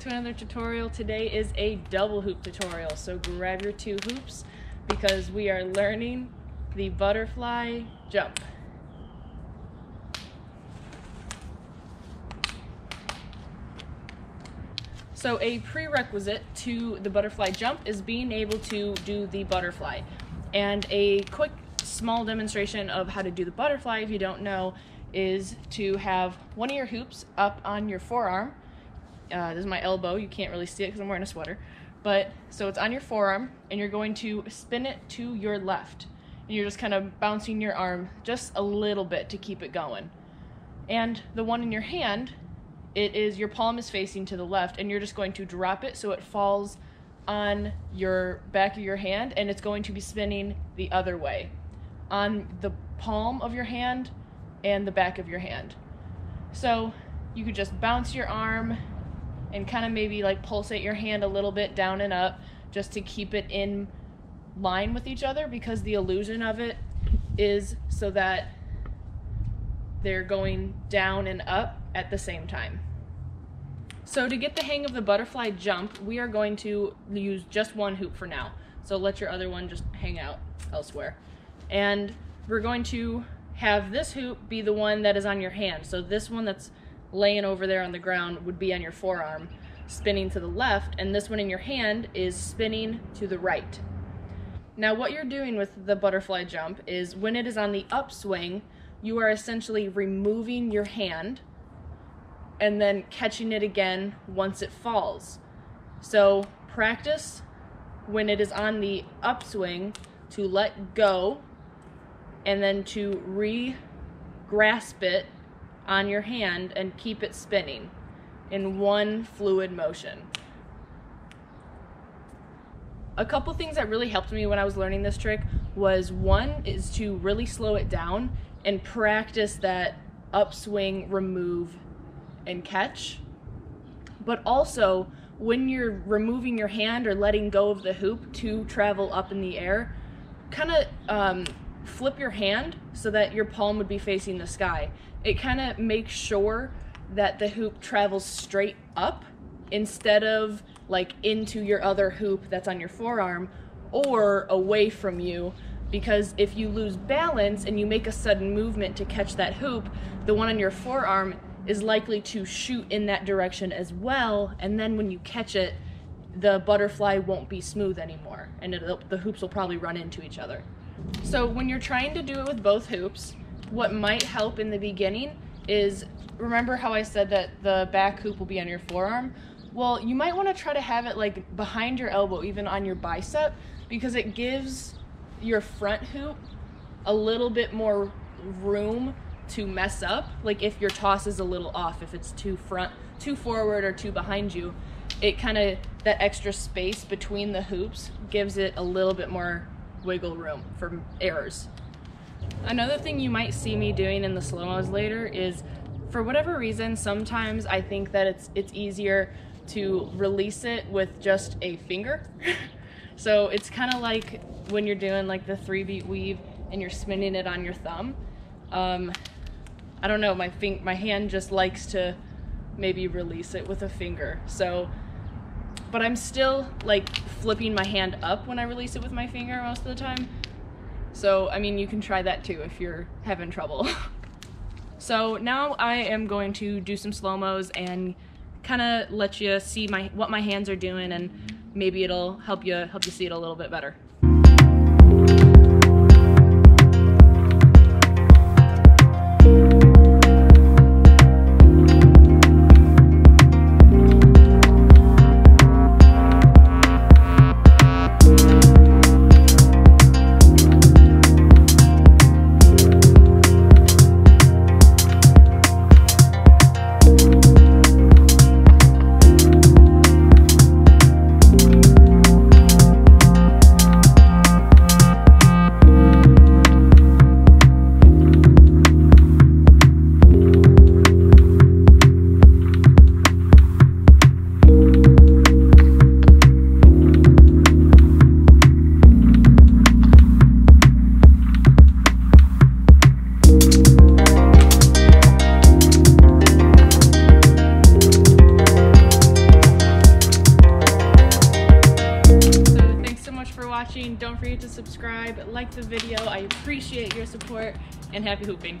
another tutorial. Today is a double hoop tutorial, so grab your two hoops because we are learning the butterfly jump. So a prerequisite to the butterfly jump is being able to do the butterfly. And a quick small demonstration of how to do the butterfly, if you don't know, is to have one of your hoops up on your forearm. Uh, this is my elbow. You can't really see it because I'm wearing a sweater. But so it's on your forearm, and you're going to spin it to your left. And you're just kind of bouncing your arm just a little bit to keep it going. And the one in your hand it is your palm is facing to the left and you're just going to drop it so it falls on your back of your hand and it's going to be spinning the other way on the palm of your hand and the back of your hand. So you could just bounce your arm and kind of maybe like pulsate your hand a little bit down and up just to keep it in line with each other because the illusion of it is so that they're going down and up at the same time. So to get the hang of the butterfly jump, we are going to use just one hoop for now. So let your other one just hang out elsewhere. And we're going to have this hoop be the one that is on your hand. So this one that's laying over there on the ground would be on your forearm, spinning to the left, and this one in your hand is spinning to the right. Now what you're doing with the butterfly jump is when it is on the upswing, you are essentially removing your hand and then catching it again once it falls. So practice when it is on the upswing to let go and then to re grasp it on your hand and keep it spinning in one fluid motion. A couple things that really helped me when I was learning this trick was one is to really slow it down and practice that upswing remove and catch. But also, when you're removing your hand or letting go of the hoop to travel up in the air, kind of um, flip your hand so that your palm would be facing the sky. It kind of makes sure that the hoop travels straight up instead of like into your other hoop that's on your forearm or away from you because if you lose balance and you make a sudden movement to catch that hoop, the one on your forearm is likely to shoot in that direction as well. And then when you catch it, the butterfly won't be smooth anymore and the hoops will probably run into each other. So when you're trying to do it with both hoops, what might help in the beginning is remember how I said that the back hoop will be on your forearm? Well, you might want to try to have it like behind your elbow, even on your bicep, because it gives your front hoop a little bit more room to mess up. Like if your toss is a little off, if it's too front, too forward, or too behind you, it kind of that extra space between the hoops gives it a little bit more wiggle room for errors. Another thing you might see me doing in the slow-mos later is for whatever reason sometimes I think that it's it's easier to release it with just a finger. so it's kind of like when you're doing like the three beat weave and you're spinning it on your thumb. Um, I don't know, my my hand just likes to maybe release it with a finger. So, but I'm still like flipping my hand up when I release it with my finger most of the time. So, I mean, you can try that too if you're having trouble. so now I am going to do some slow-mos and kind of let you see my what my hands are doing and maybe it'll help you help you see it a little bit better. Don't to subscribe, like the video. I appreciate your support, and happy hooping.